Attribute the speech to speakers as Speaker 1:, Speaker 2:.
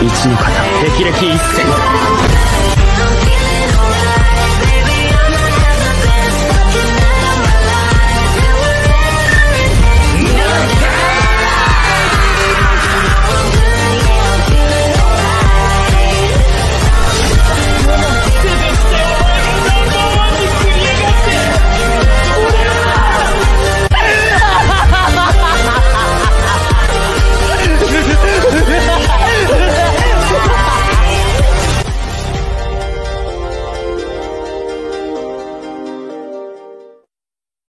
Speaker 1: 一の型霹靂一閃